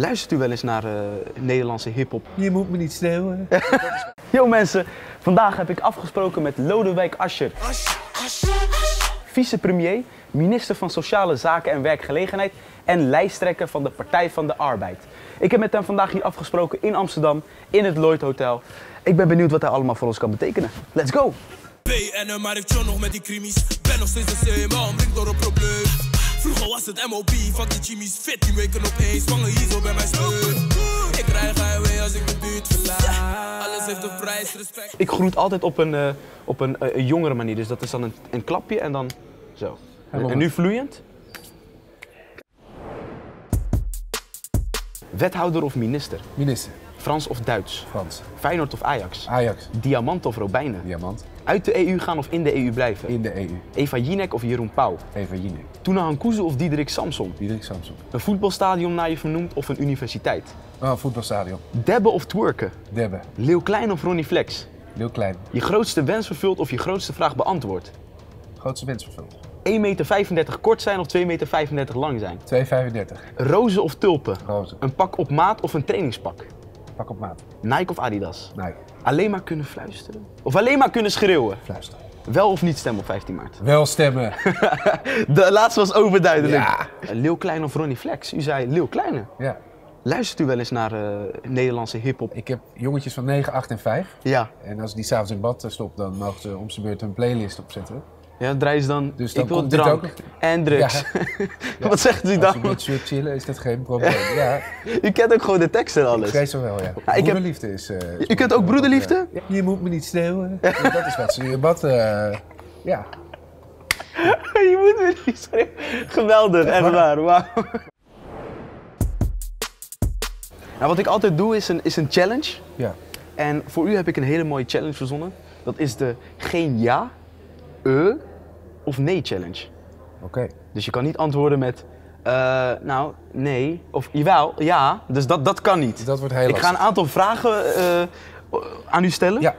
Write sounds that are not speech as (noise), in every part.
Luistert u wel eens naar eh, Nederlandse hip-hop? Je moet me niet schreeuwen. (laughs) Yo mensen, vandaag heb ik afgesproken met Lodewijk Asscher. Vicepremier, minister van Sociale Zaken en Werkgelegenheid en lijsttrekker van de Partij van de Arbeid. Ik heb met hem vandaag hier afgesproken in Amsterdam, in het Lloyd Hotel. Ik ben benieuwd wat hij allemaal voor ons kan betekenen. Let's go! PNM, maar heeft John nog met die krimis. Ben nog steeds de man, brengt door een probleem. Vroeger was het MOB, fuck die Jimmy's. 14 weken opeens, zwanger hier zo bij mijn steun. Ik krijg highway als ik de buurt verlaat. Alles heeft een prijs, respect. Ik groet altijd op een, eh, op een, eh, een jongere manier, dus dat is dan een, een klapje en dan zo. En nu vloeiend. Wethouder of minister? Minister, Frans of Duits? Frans, Feyenoord of Ajax? Ajax, Diamant of Robijnen? Diamant, Uit de EU gaan of in de EU blijven? in de EU, Eva Jinek of Jeroen Pauw? Eva Jinek, Tuna Hankuzu of Diederik Samson? Diederik Samson. Een voetbalstadion naar je vernoemd of een universiteit? Oh, voetbalstadion, Debbe of twerken? Debbe, Leeuw Klein of Ronnie Flex? heel klein, Je grootste wens vervuld of je grootste vraag beantwoord? grootste wens vervuld. 1,35 meter kort zijn of 2,35 meter lang zijn? 2,35, Rozen of tulpen? roze, Een pak op maat of een trainingspak? Pak op maat, Nike of Adidas? nee, Alleen maar kunnen fluisteren? Of alleen maar kunnen schreeuwen? fluister. Wel of niet stemmen op 15 maart? (laughs) Wel stemmen, De laatste was overduidelijk. Ja. Leeuw Klein of Ronnie Flex? U zei Leeuw Kleine. ja. Luistert u wel eens naar eh, Nederlandse hip-hop? Ik heb jongetjes van 9, 8 en 5. Ja. En als die s'avonds in bad stop, dan mogen ze om zijn beurt een playlist opzetten. Ja, draai ze dan. Dus dan ik wil drank ook. en drugs. (laughs) Wat zegt u Als je dan? met shirt chillen, is dat geen probleem. Ja, (laughs) U kent ook gewoon de teksten en ik alles. vrees zo wel, ja. ik heb- Broederliefde is... eh, is Je kent ook broederliefde? Je moet me niet schreeuwen. Ja, dat is wat ze bad... eh, ja, Je moet me niet schreeuwen. Geweldig, echt waar. waar. Wauw. Nou, wat ik altijd doe is een, is een challenge. ja. En voor u heb ik een hele mooie challenge verzonnen. Dat is de geen ja, eh of nee challenge. Oké. Dus je kan niet antwoorden met, eh, nou, nee, of jawel, ja. Dus dat, dat kan niet. Dat wordt heel ik ga een aantal vragen eh, aan u stellen. Ja,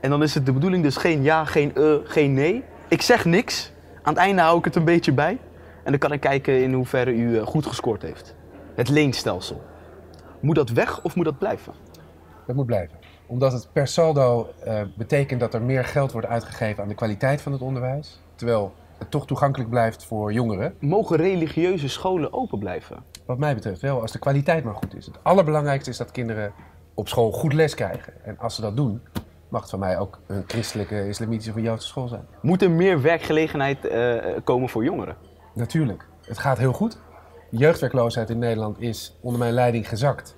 En dan is het de bedoeling dus geen ja, geen eh, geen nee. Ik zeg niks. Aan het einde hou ik het een beetje bij. En dan kan ik kijken in hoeverre u eh, goed gescoord heeft. Het leenstelsel. Moet dat weg of moet dat blijven? dat moet blijven. Omdat het per saldo betekent dat er meer geld wordt uitgegeven aan de kwaliteit van het onderwijs. Terwijl het toch toegankelijk blijft voor jongeren. Mogen religieuze scholen open blijven? Wat mij betreft wel, als de kwaliteit maar goed is. Het allerbelangrijkste is dat kinderen op school goed les krijgen. En als ze dat doen, mag het van mij ook een christelijke, islamitische of joodse school zijn. Moet er meer werkgelegenheid eh, komen voor jongeren? Natuurlijk, het gaat heel goed. Jeugdwerkloosheid in Nederland is onder mijn leiding gezakt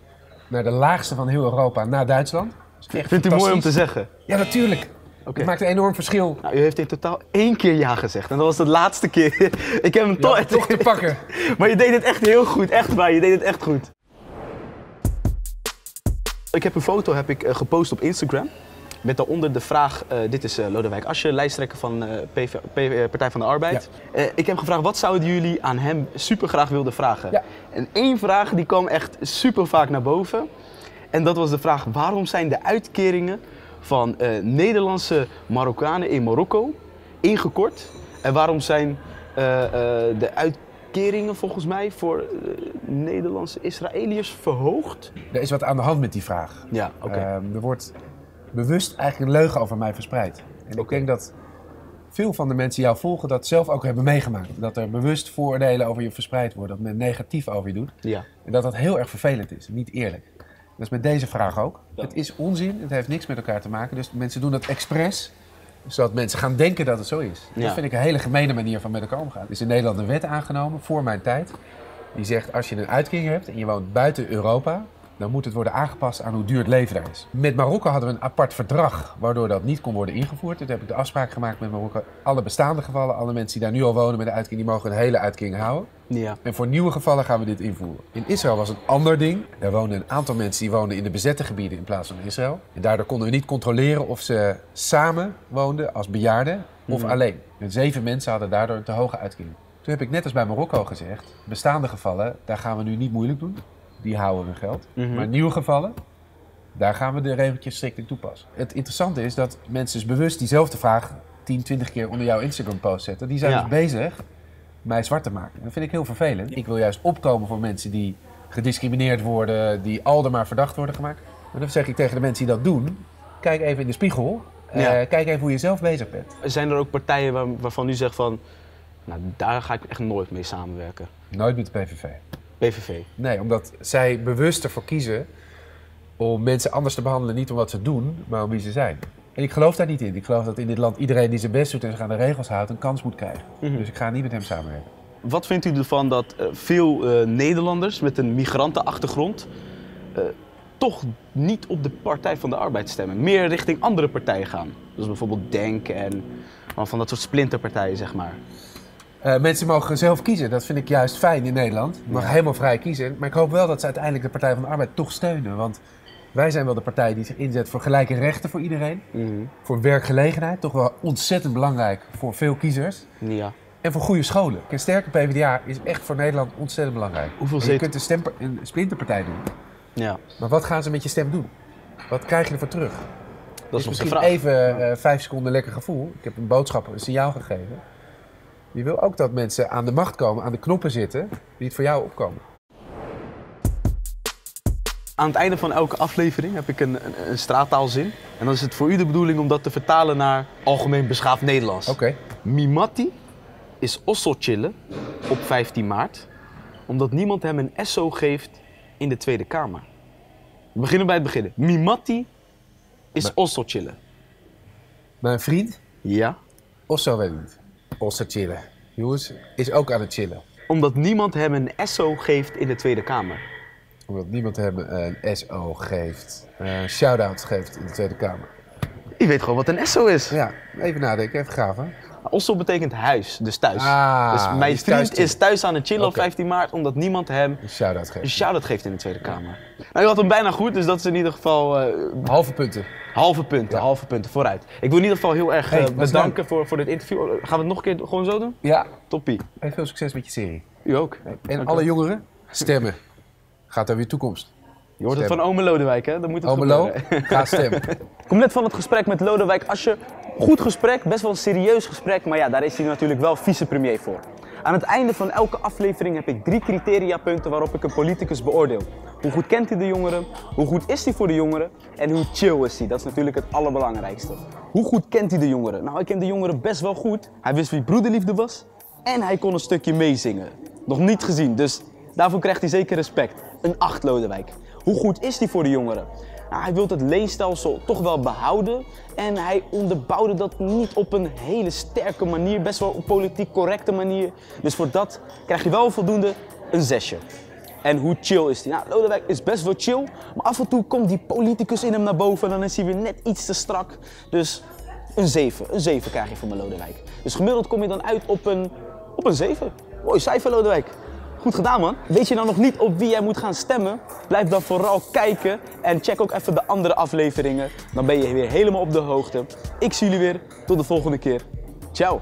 naar de laagste van heel Europa na Duitsland. Vindt u mooi om te zeggen? Ja, natuurlijk. Het maakt een enorm verschil. Nou, u heeft in totaal één keer ja gezegd. En dat was de laatste keer. (laughs) ik heb hem toch... Ja, toch te pakken. (laughs) Maar je deed het echt heel goed. Echt waar, je deed het echt goed. Ik heb een foto heb ik, eh, gepost op Instagram. Met daaronder de vraag, eh, dit is eh, Lodewijk Asscher, lijsttrekker van PV, Partij van de Arbeid. Ik heb gevraagd, wat zouden jullie aan hem super graag wilden vragen? Ja. En één vraag die kwam echt super vaak naar boven. En dat was de vraag, waarom zijn de uitkeringen van eh, Nederlandse Marokkanen in Marokko ingekort? En waarom zijn eh, eh, de uitkeringen volgens mij voor Nederlandse Israëliërs verhoogd? Er is wat aan de hand met die vraag. Ja, oké. Ehm, er wordt bewust eigenlijk een leugen over mij verspreid. En ik denk dat veel van de mensen die jou volgen dat zelf ook hebben meegemaakt. Dat er bewust vooroordelen over je verspreid worden, dat men negatief over je doet. ja. En dat dat heel erg vervelend is, niet eerlijk. Dat is met deze vraag ook. Ja. Het is onzin, het heeft niks met elkaar te maken. Dus mensen doen dat expres, zodat mensen gaan denken dat het zo is. Ja. Dat vind ik een hele gemene manier van met elkaar omgaan. Er is in Nederland een wet aangenomen, voor mijn tijd. Die zegt, als je een uitkering hebt en je woont buiten Europa... dan moet het worden aangepast aan hoe duur het leven daar is. Met Marokko hadden we een apart verdrag, waardoor dat niet kon worden ingevoerd. Toen heb ik de afspraak gemaakt met Marokko. Alle bestaande gevallen, alle mensen die daar nu al wonen met de uitkering... die mogen een hele uitkering houden. ja. En voor nieuwe gevallen gaan we dit invoeren. In Israël was een ander ding. Daar woonden een aantal mensen die woonden in de bezette gebieden in plaats van Israël. En daardoor konden we niet controleren of ze samen woonden als bejaarden of alleen. En zeven mensen hadden daardoor een te hoge uitkering. Toen heb ik net als bij Marokko gezegd, bestaande gevallen, daar gaan we nu niet moeilijk doen. Die houden hun geld. Mhm. Maar nieuwe gevallen, daar gaan we de regeltjes strikt in toepassen. Het interessante is dat mensen dus bewust diezelfde vraag 10, 20 keer onder jouw Instagram post zetten. Die zijn Ja. dus bezig mij zwart te maken. Dat vind ik heel vervelend. Ik wil juist opkomen voor mensen die gediscrimineerd worden, die al maar verdacht worden gemaakt. Maar dan zeg ik tegen de mensen die dat doen, kijk even in de spiegel. eh, kijk even hoe je zelf bezig bent. Zijn er ook partijen waar- waarvan u zegt van, nou daar ga ik echt nooit mee samenwerken? Nooit met de PVV. PVV. Nee, omdat zij bewust ervoor kiezen om mensen anders te behandelen, niet om wat ze doen, maar om wie ze zijn. En ik geloof daar niet in. Ik geloof dat in dit land iedereen die zijn best doet en zich aan de regels houdt, een kans moet krijgen. Dus ik ga niet met hem samenwerken. Wat vindt u ervan dat eh, veel eh, Nederlanders met een migrantenachtergrond eh, toch niet op de Partij van de Arbeid stemmen? Meer richting andere partijen gaan? Dus bijvoorbeeld Denk en van dat soort splinterpartijen, zeg maar. Uh, mensen mogen zelf kiezen. Dat vind ik juist fijn in Nederland. Je mag Ja. helemaal vrij kiezen. Maar ik hoop wel dat ze uiteindelijk de Partij van de Arbeid toch steunen. Want wij zijn wel de partij die zich inzet voor gelijke rechten voor iedereen. Voor werkgelegenheid, toch wel ontzettend belangrijk voor veel kiezers. Ja. En voor goede scholen. Een sterke PvdA is echt voor Nederland ontzettend belangrijk. Hoeveel je zet- kunt een, stemper- een splinterpartij doen. ja, Maar wat gaan ze met je stem doen? Wat krijg je ervoor terug? dat is de misschien even eh, vijf seconden lekker gevoel. Ik heb een boodschap, een signaal gegeven. Je wil ook dat mensen aan de macht komen, aan de knoppen zitten, die het voor jou opkomen. Aan het einde van elke aflevering heb ik een, een, een straattaalzin. En dan is het voor u de bedoeling om dat te vertalen naar algemeen beschaafd Nederlands. Oké. Mimatti is osso chillen op 15 maart, omdat niemand hem een SO geeft in de Tweede Kamer. We beginnen bij het begin. Mimatti is osso chillen. Mijn vriend, Ja, Osso weet niet. Osso chillen. Jongens, is ook aan het chillen. omdat niemand hem een SO geeft in de Tweede Kamer. Omdat niemand hem een SO geeft, een shout-out geeft in de Tweede Kamer. Je weet gewoon wat een SO is. Ja, even nadenken, even hè? Osso betekent huis, dus thuis. Ah, dus mijn is thuis vriend chillen. is thuis aan het chillen op Oké. 15 maart, omdat niemand hem Een shout-out geven. shout-out geeft in de Tweede Kamer. Nou, je had hem bijna goed, dus dat is in ieder geval eh, Halve punten. Halve punten, Ja. halve punten vooruit. Ik wil in ieder geval heel erg Hey, eh, bedanken voor, voor dit interview. Gaan we het nog een keer gewoon zo doen? Ja, Toppie. en veel succes met je serie. U ook. En Dank alle wel. jongeren, stemmen. Gaat daar weer toekomst. Je hoort het van. Ome Lodewijk, hè? Dan moet het gebeuren. ga stemmen. (laughs) Ik kom net van het gesprek met Lodewijk Asscher. Goed gesprek, best wel een serieus gesprek, maar ja, daar is hij natuurlijk wel vicepremier voor. Aan het einde van elke aflevering heb ik drie criteriapunten waarop ik een politicus beoordeel. Hoe goed kent hij de jongeren? Hoe goed is hij voor de jongeren? En hoe chill is hij? Dat is natuurlijk het allerbelangrijkste. Hoe goed kent hij de jongeren? Nou, ik ken de jongeren best wel goed. Hij wist wie broederliefde was en hij kon een stukje meezingen. Nog niet gezien, dus daarvoor krijgt hij zeker respect. Een 8 Lodewijk. Hoe goed is hij voor de jongeren? Nou, hij wil het leenstelsel toch wel behouden en hij onderbouwde dat niet op een hele sterke manier, best wel op politiek correcte manier. Dus voor dat krijg je wel voldoende een zesje. En hoe chill is hij? Nou, Lodewijk is best wel chill, maar af en toe komt die politicus in hem naar boven en dan is hij weer net iets te strak. Dus een 7, een 7 krijg je van mijn Lodewijk. Dus gemiddeld kom je dan uit op een, op een 7. Mooi cijfer Lodewijk. Goed gedaan man. Weet je nou nog niet op wie jij moet gaan stemmen? Blijf dan vooral kijken en check ook even de andere afleveringen. Dan ben je weer helemaal op de hoogte. Ik zie jullie weer. Tot de volgende keer. Ciao.